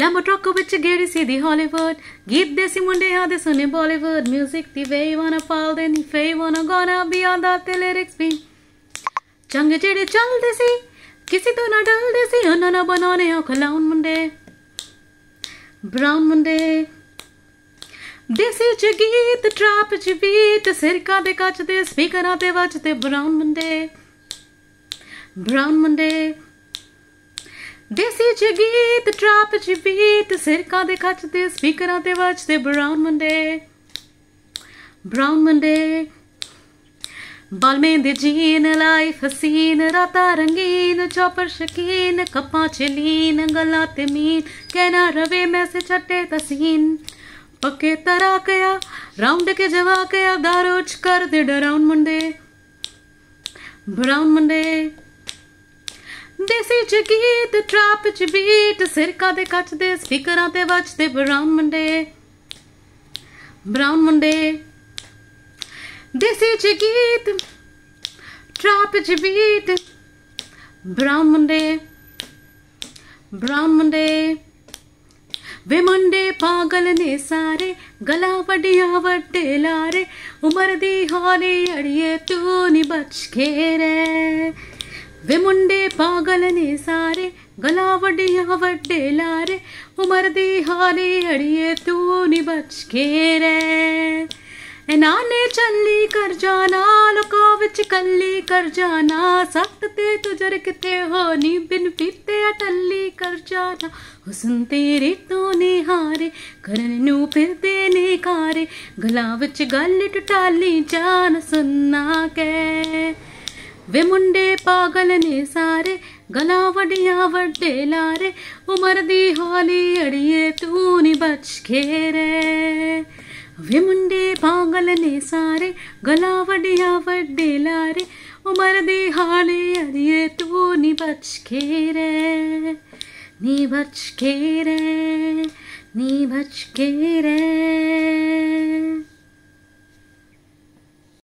ਲੈਂਬੋ truck ਵਿੱਚ ਗੇੜੀ ਸਿੱਧੀ Hollywood ਗੀਤ ਦੇਸੀ ਮੁੰਡਿਆਂ ਦੇ ਸੁਨੇ ਬਾਲੀਵੁੱਡ 뮤직 ਦੀ ਵੇ ਵਾਨਾ ਫਾਲ ਦੇ ਨੀ ਫੇ ਵਾਨਾ ਗੋਣਾ ਬਿਯੋਂਡ ਦਾ ਤੇ ਲਿਰਿਕਸ ਵੀ ਚੰਗੇ ਜਿਹੜੇ ਚੱਲਦੇ ਸੀ ਕਿਸੇ ਤੋਂ ਨਾ ਡਲਦੇ ਸੀ ਉਹਨਾਂ ਨਾ ਬਣਾਉਣੇ ਆ ਖਲਾਉਣ ਮੁੰਡੇ ਬ੍ਰਾਊਨ ਮੁੰਡੇ ਦੇਸੀ ਚ ਗੀਤ ਟਰਾਪ ਚ ਬੀਟ ਸਿਰਕਾ ਦੇ ਕੱਚ ਦੇ ਸਪੀਕਰਾਂ ਤੇ ਵੱਜਦੇ ਬ੍ਰਾਊਨ ਮੁੰਡੇ ਬ੍ਰਾਊਨ ਮੁੰਡੇ ਦੇਸੀ ਚ ਗੀਤ ਟਰਾਪ ਚ ਬੀਟ, ਸਿਰਕਾ ਦੇ ਕੱਚ ਸਪੀਕਰਾਂ ਤੇ ਵੱਜਦੇ ਬ੍ਰਾਊਨ ਮੁੰਡੇ। ਬ੍ਰਾਊਨ ਮੁੰਡੇ। ਬਾਲਮੇ ਦੇ ਜੀਨ ਲਾਈਫ ਹਸੀਨ ਰਾਤਾਂ ਰੰਗੀਨ, ਚੌਪਰ ਸ਼ਕੀਨ, ਕੱਪਾਂ ਚ ਲੀਨ, ਗੱਲਾਂ ਤੇ ਮੀਨ। ਕਹਿਣਾ ਰਵੇ ਮੈਂ ਛੱਟੇ ਤਸੀਨ ਪੱਕੇ ਤਰਾ ਕਿਆ, ਰਾਉਂਡ ਕੇ ਜਵਾ ਕੇ ਦਾਰੋ ਚ ਕਰ ਦੇ ਡਰਾਉਨ ਮੁੰਡੇ। ਬ੍ਰਾਊਨ ਮੁੰਡੇ। ਦੇਸੀ ਚ ਗੀਤ, ਟਰਾਪ ਚ ਬੀਟ, ਸਿਰਕਾ ਦੇ ਕੱਚ ਸਪੀਕਰਾਂ ਤੇ ਵੱਜਦੇ ਬ੍ਰਾਊਨ ਮੁੰਡੇ। ਬ੍ਰਾਊਨ ਮੁੰਡੇ। ਦੇਸੀ ਚ ਗੀਤ ਚ ਬੀਟ, ਬ੍ਰਾਊਨ ਮੁੰਡੇ। ਬ੍ਰਾਊਨ ਮੁੰਡੇ। ਵੇ ਮੁੰਡੇ ਪਾਗਲ ਨੇ ਸਾਰੇ, ਗਲਾ ਵੱਡੀਆਂ ਵੱਡੇ ਲਾਰੇ, ਉਮਰ ਦੀ ਹੌਲੀ ਅੜੀਏ ਤੂੰ ਨੀ ਬਚ ਕੇ ਰਹਿ। ਵੇ ਮੁੰਡੇ ਪਾਗਲ ਨੇ ਸਾਰੇ ਗਲਾ ਵੱਡੀਆਂ ਵੱਡੇ ਲਾਰੇ ਉਮਰ ਦੀ ਹੌਲੀ ਅੜੀਏ ਤੂੰ ਨੀ ਬਚ ਕੇ ਰਹਿ ਇਹਨਾਂ ਨੇ ਚੱਲੀ ਕਰ ਜਾਣਾ ਲੋਕਾਂ ਵਿੱਚ ਕੱਲੀ ਕਰ ਜਾਣਾ ਸੱਤ ਤੇ ਤੁਜਰ ਕਿਤੇ ਹੋ ਨੀ ਬਿਨ ਪੀਤੇ ਟੱਲੀ ਕਰ ਜਾਣਾ ਹੁਸਨ ਤੇਰੇ ਤੋਂ ਨਿਹਾਰੇ ਕਰਨ ਨੂੰ ਫਿਰਦੇ ਨੇ ਕਾਰੇ ਗਲਾ ਵਿੱਚ ਗੱਲ ਟਟਾਲੀ ਜਾਨ ਸੁਣਨਾ ਕੇ ਵੇ ਮੁੰਡੇ ਪਾਗਲ ਨੇ ਸਾਰੇ, ਗਲਾ ਵਡੀਆਂ ਵੱਡੇ ਲਾਰੇ, ਉਮਰ ਦੀ ਹੌਲੀ ਅੜੀਏ ਤੂੰ ਨੀ ਬਚ ਕੇ ਰਹਿ ਵੇ ਮੁੰਡੇ ਪਾਗਲ ਨੇ ਸਾਰੇ, ਗਲਾ ਵਡੀਆਂ ਵੱਡੇ ਲਾਰੇ, ਉਮਰ ਦੀ ਹੌਲੀ ਅੜੀਏ ਤੂੰ ਨੀ ਬਚ ਕੇ ਰਹਿ ਨੀ ਬਚ ਕੇ ਰਹਿ ਨੀ ਬਚ ਕੇ ਰਹਿ